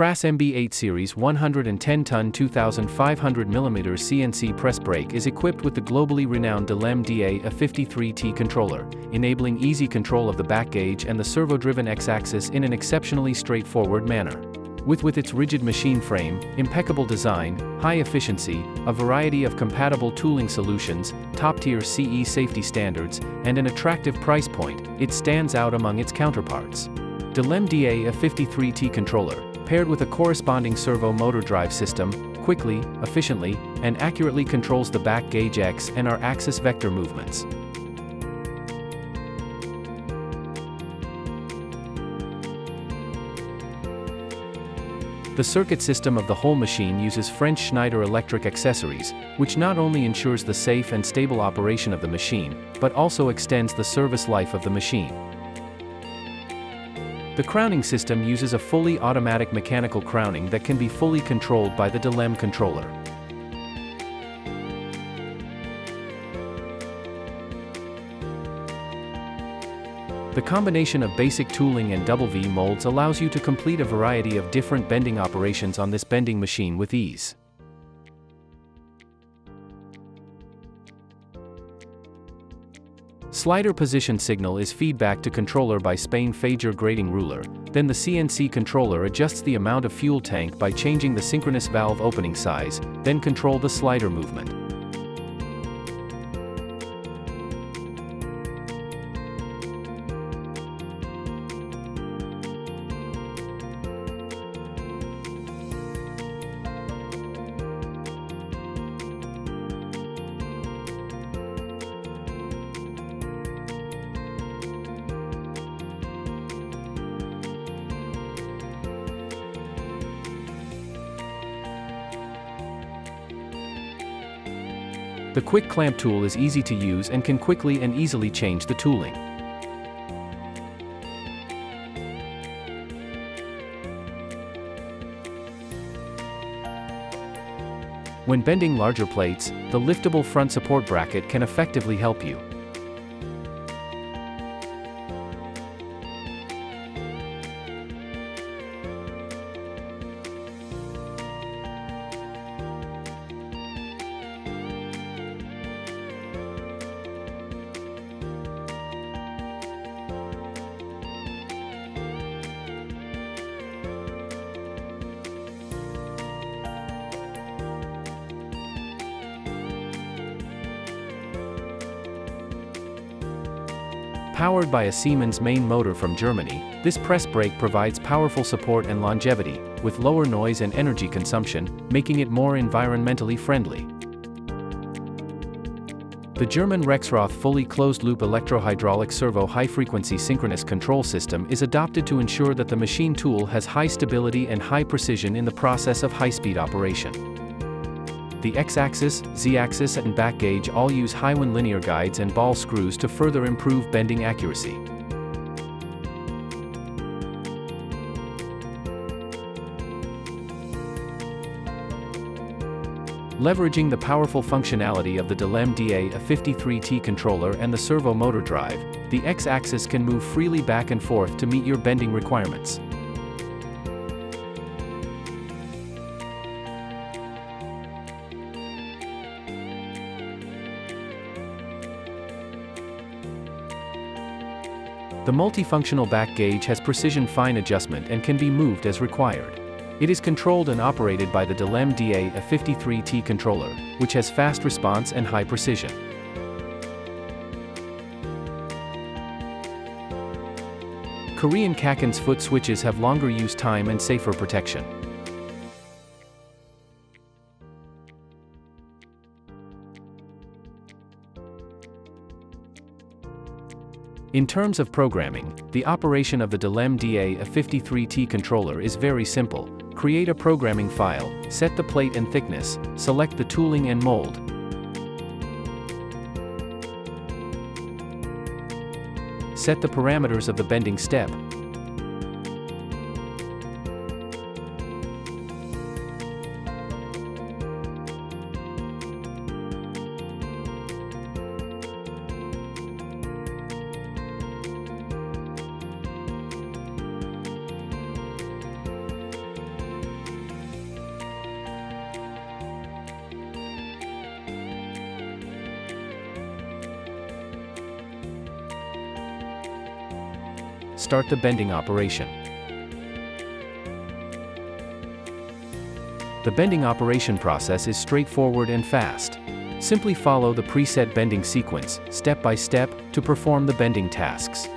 KRRASS MB8 Series 110-ton 2500mm CNC press brake is equipped with the globally renowned Delem DA-A53T controller, enabling easy control of the back gauge and the servo-driven X-axis in an exceptionally straightforward manner. With with its rigid machine frame, impeccable design, high efficiency, a variety of compatible tooling solutions, top-tier CE safety standards, and an attractive price point, it stands out among its counterparts. Delem DA-A53T controller, paired with a corresponding servo motor drive system, quickly, efficiently, and accurately controls the back gauge X and R axis vector movements. The circuit system of the whole machine uses French Schneider electric accessories, which not only ensures the safe and stable operation of the machine, but also extends the service life of the machine. The crowning system uses a fully automatic mechanical crowning that can be fully controlled by the Delem controller. The combination of basic tooling and double V molds allows you to complete a variety of different bending operations on this bending machine with ease. Slider position signal is feedback to controller by Spain Fagor grating ruler, then the CNC controller adjusts the amount of fuel tank by changing the synchronous valve opening size, then control the slider movement. The quick clamp tool is easy to use and can quickly and easily change the tooling. When bending larger plates, the liftable front support bracket can effectively help you. Powered by a Siemens main motor from Germany, this press brake provides powerful support and longevity, with lower noise and energy consumption, making it more environmentally friendly. The German Rexroth fully closed-loop electrohydraulic servo high-frequency synchronous control system is adopted to ensure that the machine tool has high stability and high precision in the process of high-speed operation. The X-axis, Z-axis and back gauge all use HIWIN linear guides and ball screws to further improve bending accuracy. Leveraging the powerful functionality of the Delem DA-A53T controller and the servo motor drive, the X-axis can move freely back and forth to meet your bending requirements. The multifunctional back gauge has precision fine adjustment and can be moved as required. It is controlled and operated by the Delem DA-A53T controller, which has fast response and high precision. Korean Kacon's foot switches have longer use time and safer protection. In terms of programming, the operation of the Delem DA-A53T controller is very simple. Create a programming file, set the plate and thickness, select the tooling and mold. Set the parameters of the bending step, start the bending operation. The bending operation process is straightforward and fast. Simply follow the preset bending sequence, step by step, to perform the bending tasks.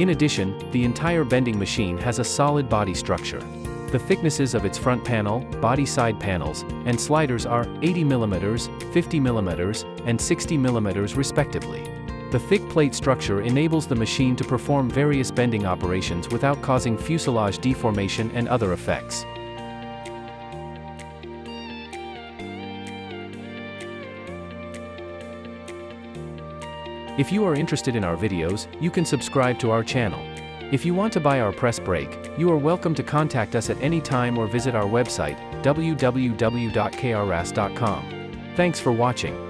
In addition, the entire bending machine has a solid body structure. The thicknesses of its front panel, body side panels, and sliders are 80mm, 50mm, and 60mm respectively. The thick plate structure enables the machine to perform various bending operations without causing fuselage deformation and other effects. If you are interested in our videos, you can subscribe to our channel. If you want to buy our press brake, you are welcome to contact us at any time or visit our website, www.krrass.com. Thanks for watching.